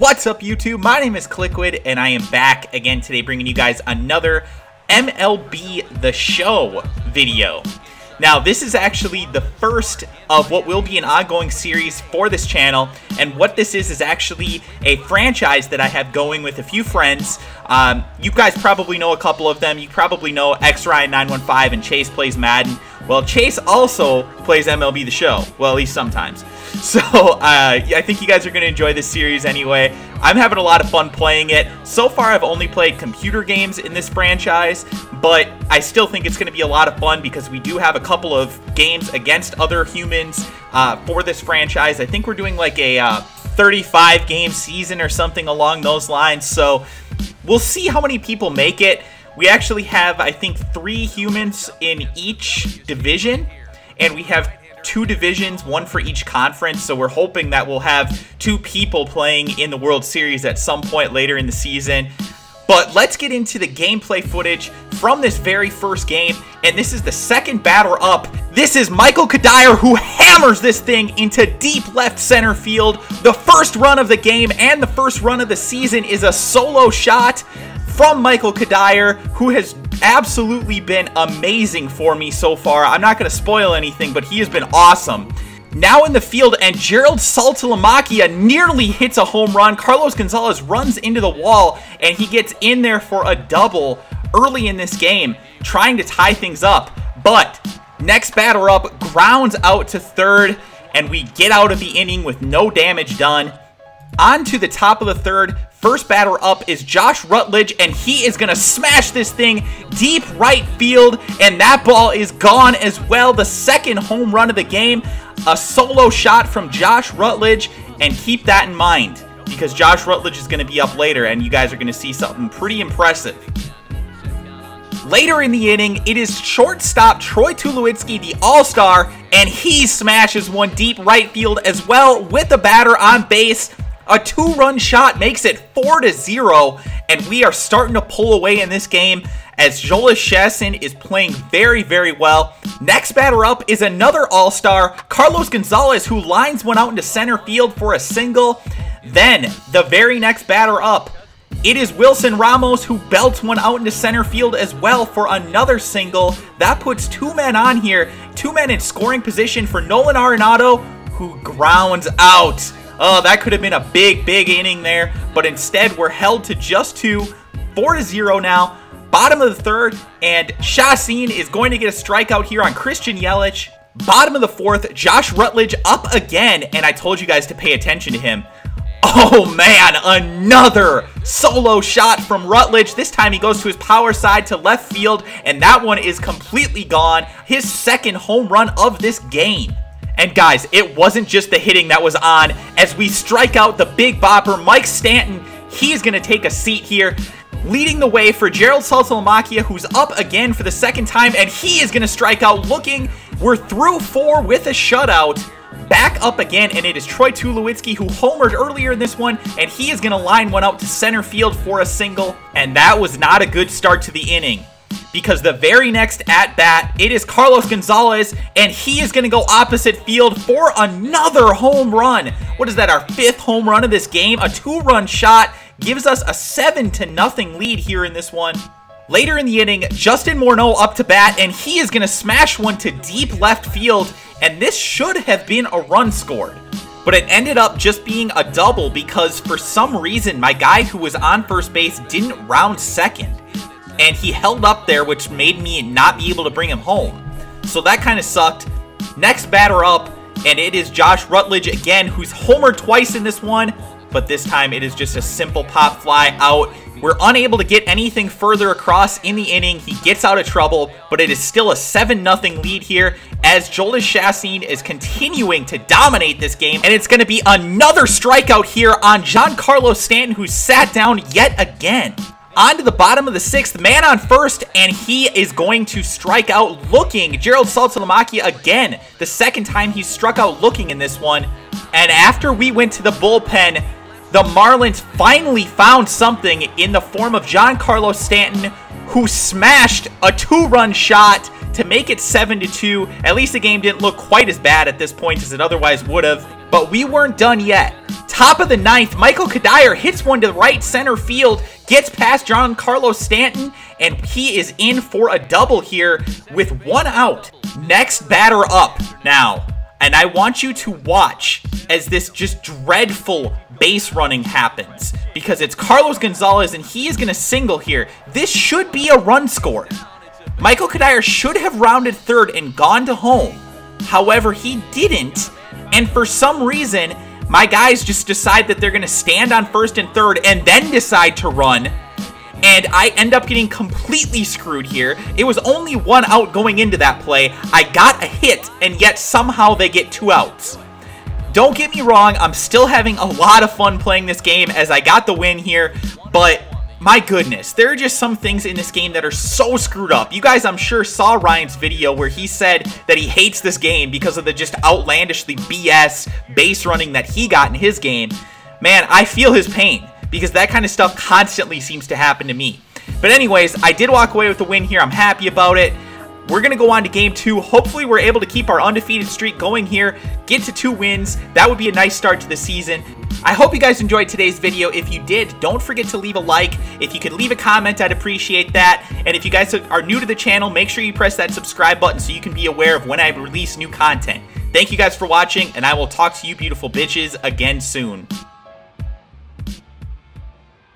What's up YouTube? My name is Kliquid and I am back again today bringing you guys another MLB The Show video. Now, this is actually the first of what will be an ongoing series for this channel, and what this is is actually a franchise that I have going with a few friends. Um, you guys probably know a couple of them. You probably know X Ryan 915 and Chase plays Madden. Well, Chase also plays MLB The Show. Well, at least sometimes. So uh, I think you guys are going to enjoy this series anyway. I'm having a lot of fun playing it. So far, I've only played computer games in this franchise, but I still think it's going to be a lot of fun because we do have a couple of games against other humans uh, for this franchise. I think we're doing like a uh, 35 game season or something along those lines. So we'll see how many people make it. We actually have, I think, three humans in each division, and we have two divisions, one for each conference. So we're hoping that we'll have two people playing in the World Series at some point later in the season. But let's get into the gameplay footage from this very first game. And this is the second batter up. This is Michael Cuddyer who hammers this thing into deep left center field. The first run of the game and the first run of the season is a solo shot from Michael Cuddyer, who has absolutely been amazing for me so far. I'm not going to spoil anything, but he has been awesome. Now in the field, and Jarrod Saltalamacchia nearly hits a home run. Carlos Gonzalez runs into the wall, and he gets in there for a double early in this game, trying to tie things up. But next batter up grounds out to third, and we get out of the inning with no damage done. On to the top of the third, First batter up is Josh Rutledge, and he is going to smash this thing deep right field, and that ball is gone as well. The second home run of the game, a solo shot from Josh Rutledge, and keep that in mind because Josh Rutledge is going to be up later, and you guys are going to see something pretty impressive. Later in the inning, it is shortstop Troy Tulowitzki, the All-Star, and he smashes one deep right field as well with the batter on base. A two-run shot makes it 4 to 0, and we are starting to pull away in this game as Jhoulys Chacin is playing very, very well. Next batter up is another All-Star, Carlos Gonzalez, who lines one out into center field for a single. Then, the very next batter up, it is Wilson Ramos who belts one out into center field as well for another single. That puts two men on here, two men in scoring position for Nolan Arenado, who grounds out. Oh, that could have been a big, big inning there, but instead we're held to just two, 4 to 0 now. Bottom of the third, and Chacin is going to get a strikeout here on Christian Yelich. Bottom of the fourth, Josh Rutledge up again, and I told you guys to pay attention to him. Oh man, another solo shot from Rutledge. This time he goes to his power side to left field, and that one is completely gone. His second home run of this game. And guys, it wasn't just the hitting that was on. As we strike out the big bopper, Mike Stanton, he's going to take a seat here. Leading the way for Jarrod Saltalamacchia, who's up again for the second time, and he is going to strike out looking. We're through four with a shutout. Back up again, and it is Troy Tulowitzki who homered earlier in this one, and he is going to line one out to center field for a single. And that was not a good start to the inning because the very next at bat, it is Carlos Gonzalez, and he is going to go opposite field for another home run. What is that, our fifth home run of this game? A two-run shot gives us a 7 to nothing lead here in this one. Later in the inning, Justin Morneau up to bat, and he is going to smash one to deep left field, and this should have been a run scored. But it ended up just being a double because for some reason, my guy who was on first base didn't round second and he held up there, which made me not be able to bring him home. So that kind of sucked. Next batter up, and it is Josh Rutledge again, who's homered twice in this one, but this time it is just a simple pop fly out. We're unable to get anything further across in the inning. He gets out of trouble, but it is still a 7-0 lead here as Jhoulys Chacin is continuing to dominate this game. And it's going to be another strikeout here on Giancarlo Stanton, who sat down yet again. On to the bottom of the sixth, man on first, and he is going to strike out looking. Jarrod Saltalamacchia again, the second time he struck out looking in this one. And after we went to the bullpen, the Marlins finally found something in the form of Giancarlo Stanton, who smashed a two-run shot to make it 7-2. At least the game didn't look quite as bad at this point as it otherwise would have. But we weren't done yet. Top of the ninth, Michael Cuddyer hits one to the right center field, gets past Giancarlo Stanton, and he is in for a double here with one out. Next batter up now. And I want you to watch as this just dreadful base running happens because it's Carlos Gonzalez and he is going to single here. This should be a run score. Michael Cuddyer should have rounded third and gone to home. However, he didn't. And for some reason, my guys just decide that they're going to stand on first and third and then decide to run. And I end up getting completely screwed here. It was only one out going into that play. I got a hit, and yet somehow they get two outs. Don't get me wrong, I'm still having a lot of fun playing this game as I got the win here, but my goodness, there are just some things in this game that are so screwed up. You guys, I'm sure, saw Ryan's video where he said that he hates this game because of the just outlandishly BS base running that he got in his game. Man, I feel his pain because that kind of stuff constantly seems to happen to me. But anyways, I did walk away with the win here. I'm happy about it. We're going to go on to game two. Hopefully, we're able to keep our undefeated streak going here, get to two wins. That would be a nice start to the season. I hope you guys enjoyed today's video. If you did, don't forget to leave a like. If you could leave a comment, I'd appreciate that. And if you guys are new to the channel, make sure you press that subscribe button so you can be aware of when I release new content. Thank you guys for watching, and I will talk to you beautiful bitches again soon.